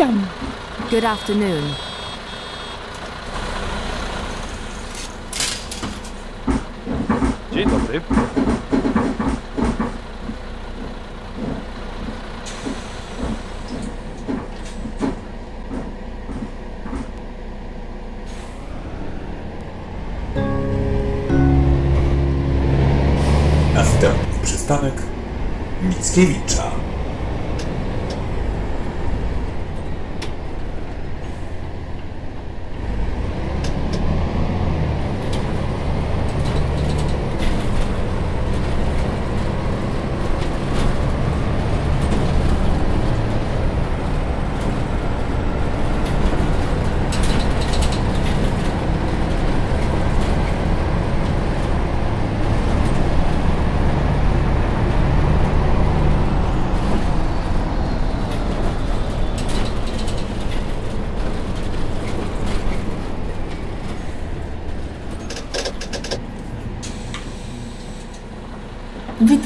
Witam. Good afternoon. Dzień dobry. Następny przystanek Mickiewicza.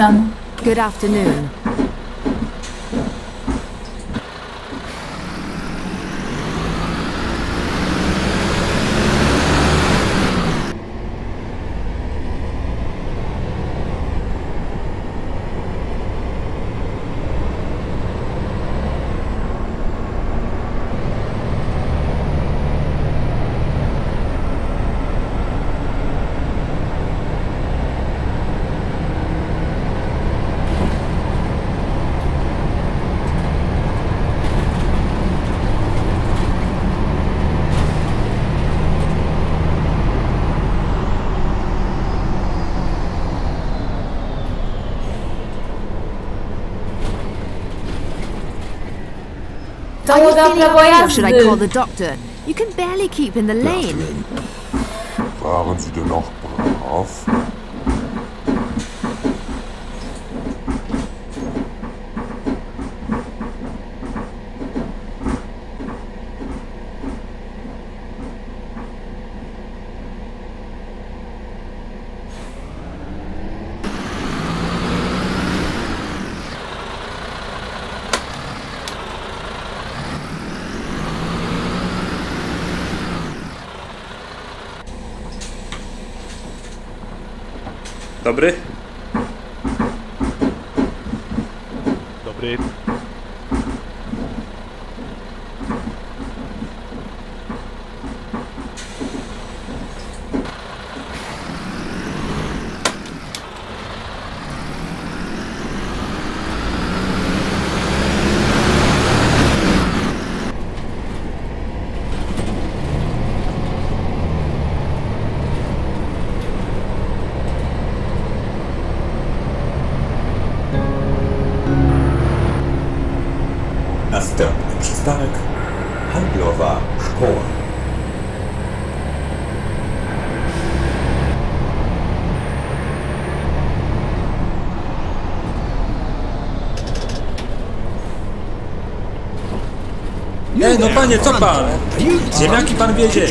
Good afternoon. Załoga prawo Or should I call the doctor? You can barely keep in the lane. Fahren Sie denn noch brav? Dobry. Następny przystanek Handlowa Szkoła. Ej, no panie, co pan? Ziemniaki pan wiedzie.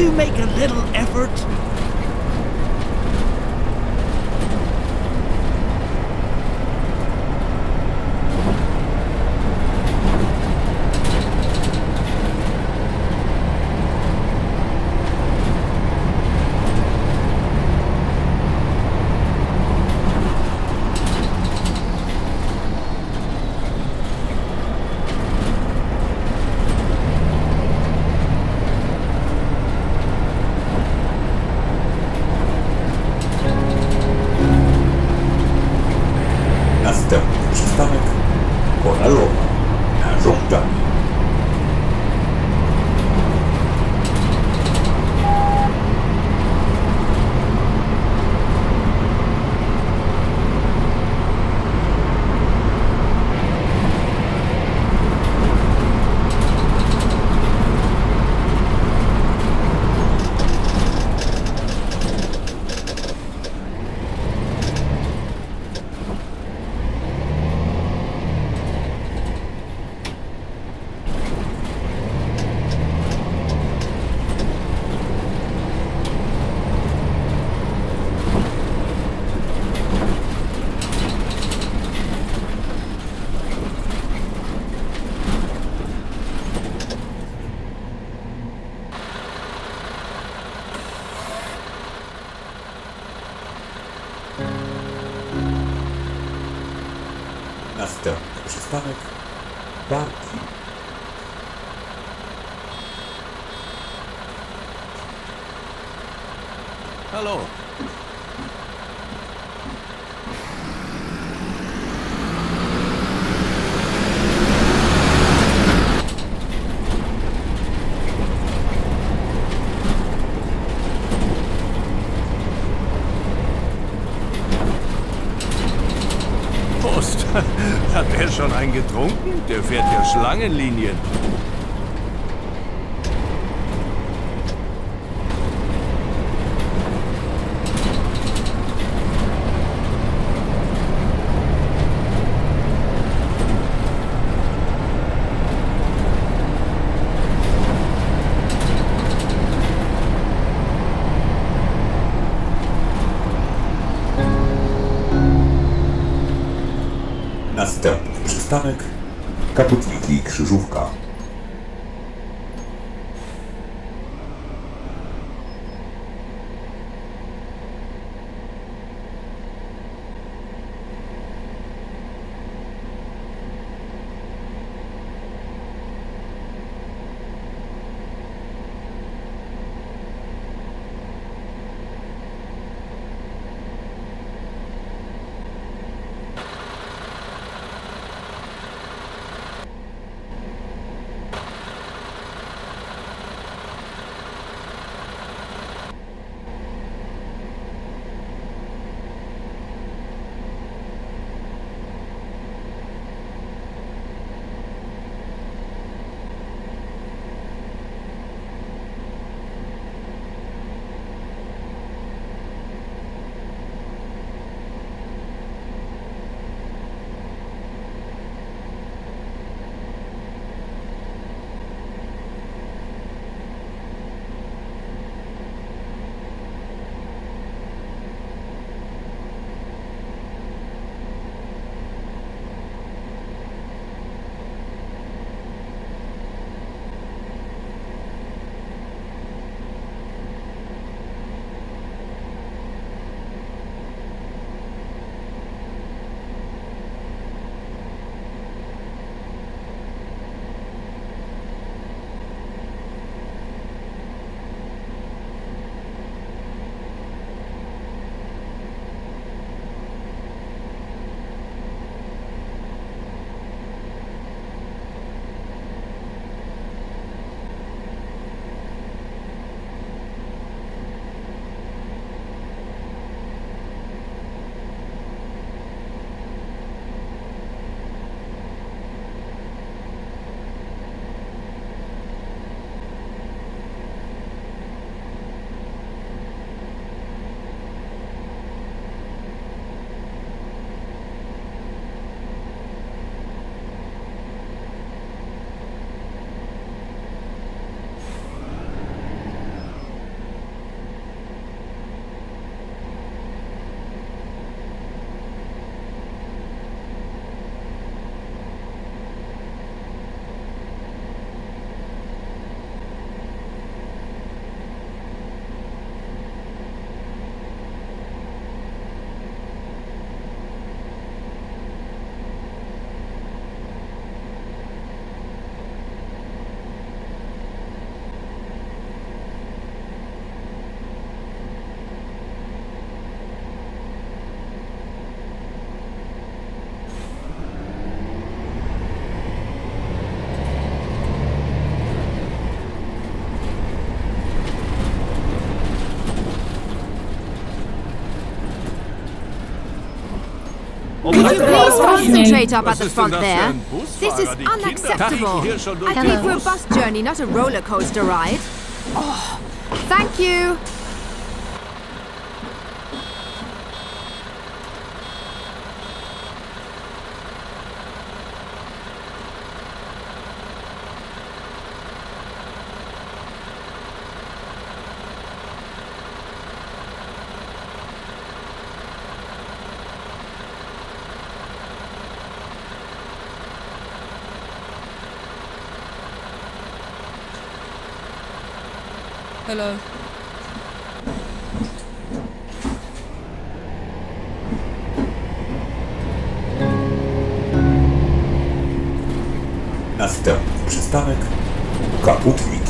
Could you make a little effort? Następny przystanek Barki. Hallo. Der fährt ja Schlangenlinien. Następny przystanek Kaputniki Krzyżówka. Concentrate up at the front there. This is unacceptable. I need a bus journey, not a roller coaster ride. Oh, thank you. lol. Następny przystanek Kaputnik.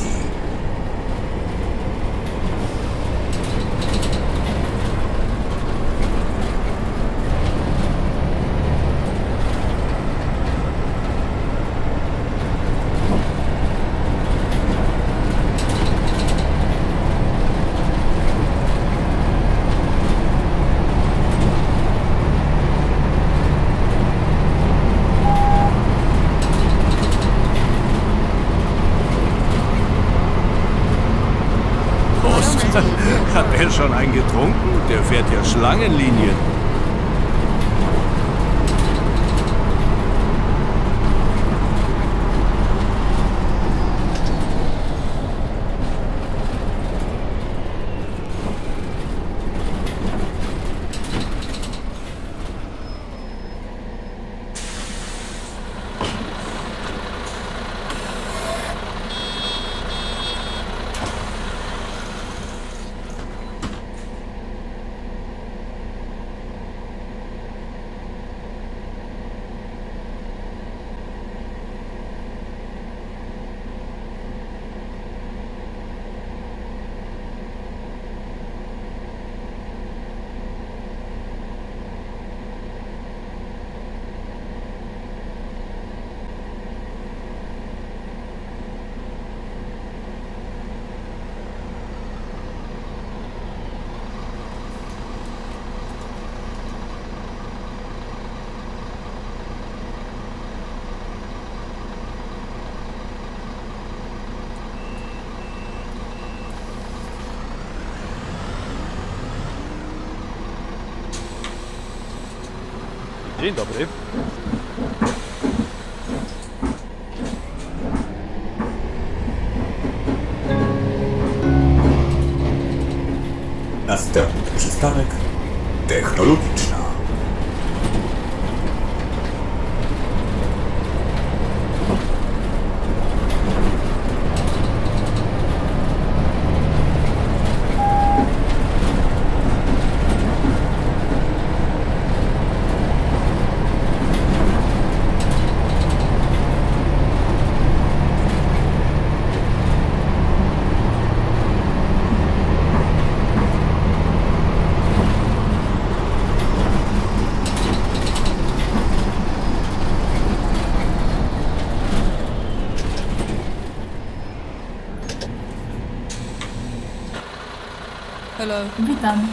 Schon einen getrunken? Der fährt ja Schlangenlinien. Dzień dobry. Następny przystanek Technologiczna. Witam.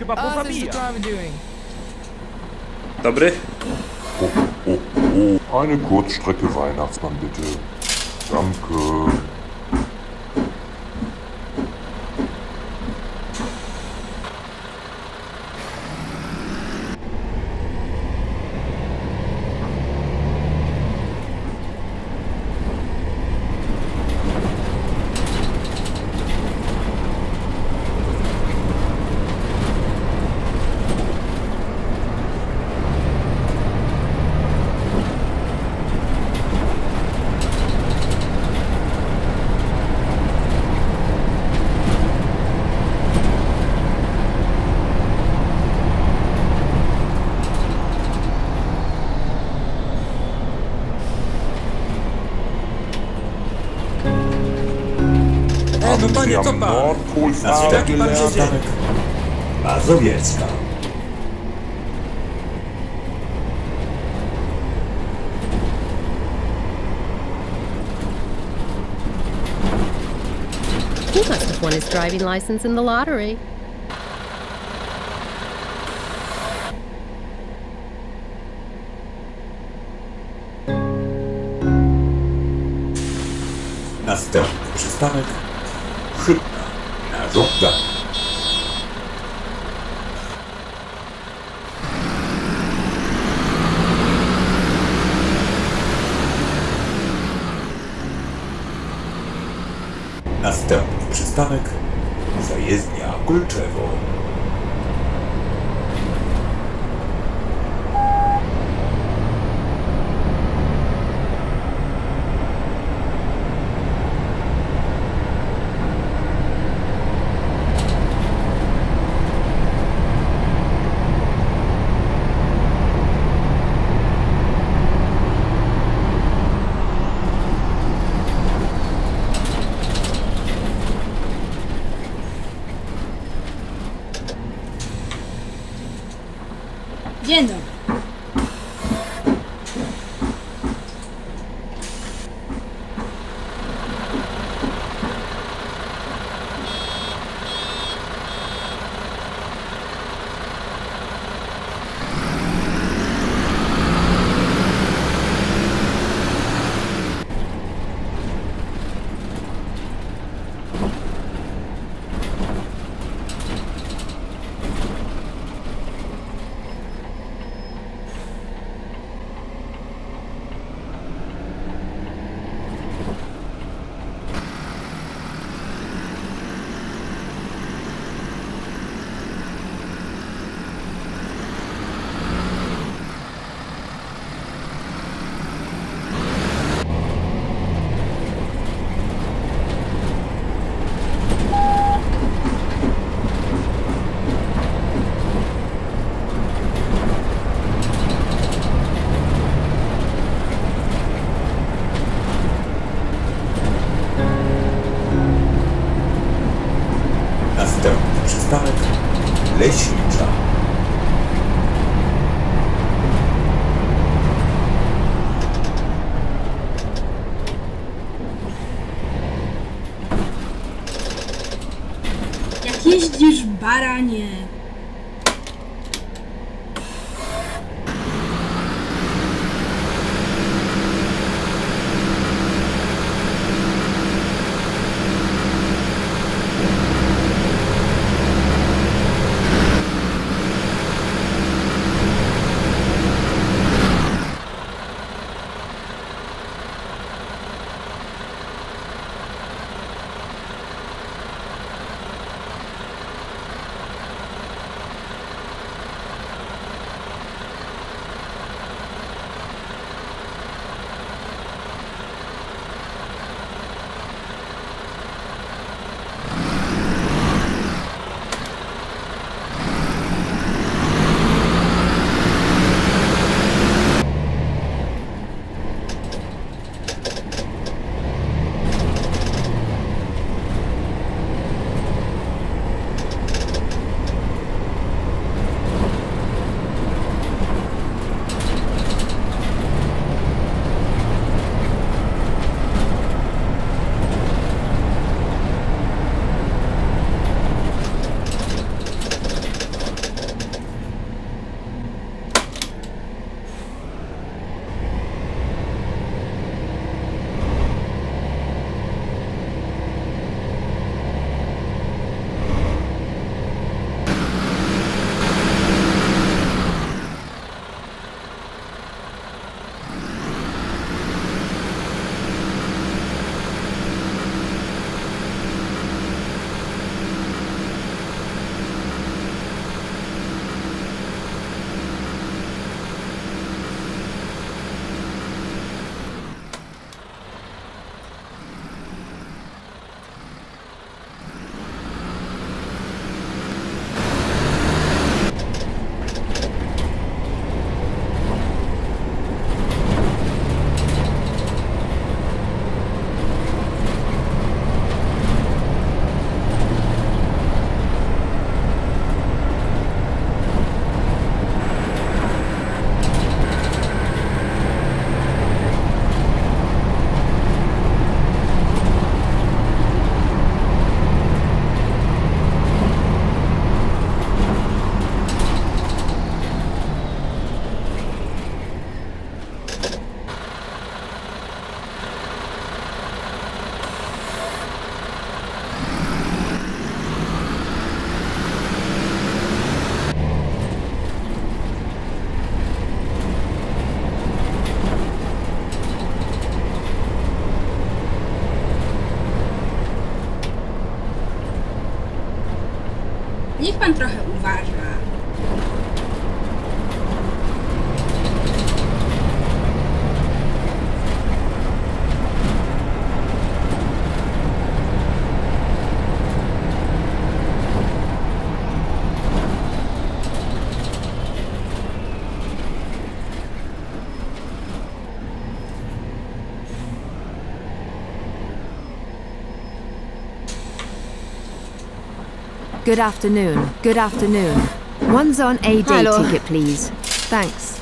chyba pozabija. Dobry? Eine Kurzstrecke Weihnachtsmann bitte. Danke. Następny Jaki pan jedzie? przystanek Mazowiecka. He must have won his driving license in the lottery. Następny przystanek Szybna żądanie. Następny przystanek Zajezdnia Kolczewo. Good afternoon. Good afternoon. One's on a day Hello. ticket, please. Thanks.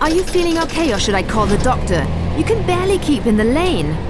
Are you feeling okay or should I call the doctor? You can barely keep in the lane.